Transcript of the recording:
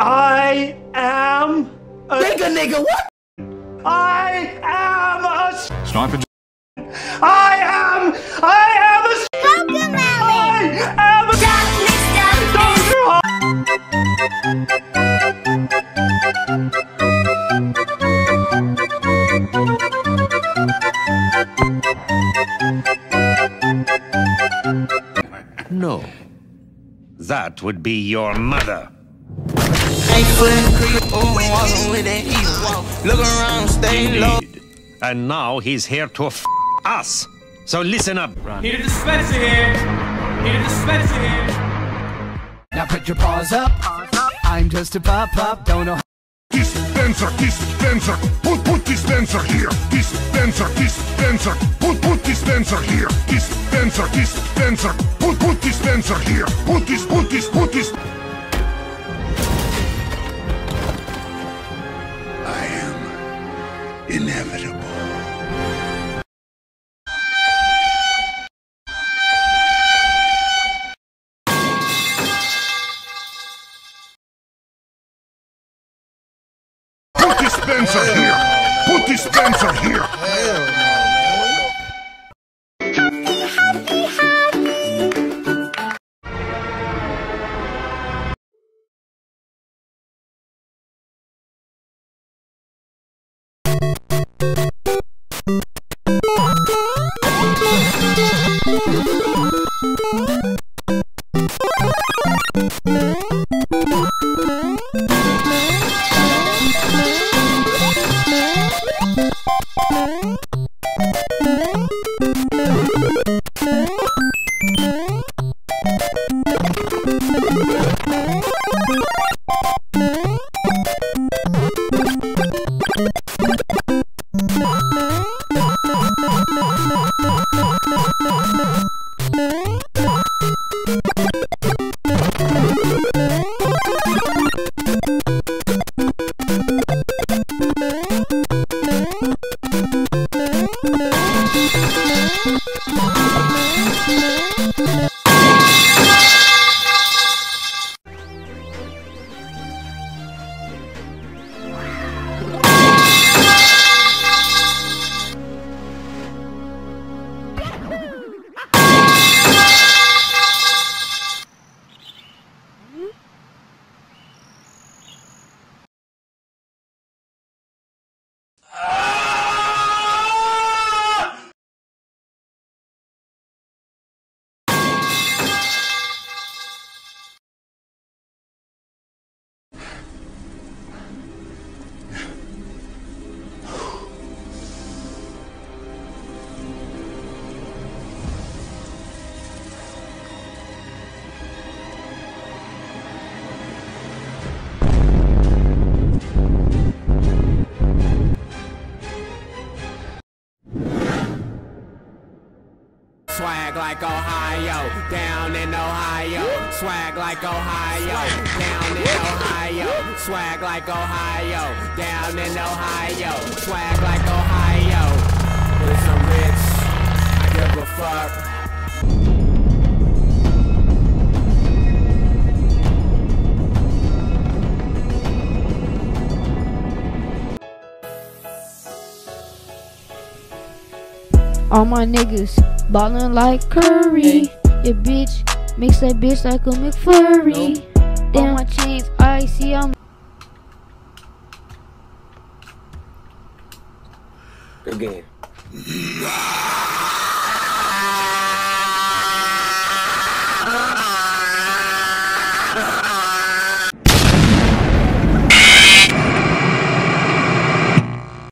I am a Nigga, nigga, what? I am a Sniper. I am I am a I am a Soldier. No. That would be your mother. Ain't foot creep, oh, walking with that heat. Look around, stay low. And now he's here to f us. So listen up. Need a dispenser here. Need a dispenser here. Now put your paws up. I'm just a pop up, don't know. Dispenser, dispenser, put put dispenser here. Dispenser, dispenser, put put dispenser here. Dispenser, dispenser, put put dispenser here. Put this, put this, put this. Inevitable. Put dispenser here. Put dispenser here. Thank you. Mm-hmm. Swag like Ohio, down in Ohio. Swag like Ohio, down in Ohio. Swag like Ohio, down in Ohio. Swag like Ohio. Cause I'm rich, I give a fuck. All my niggas ballin' like Curry. Your bitch makes that bitch like a McFlurry. Damn my chains, I see I'm Again.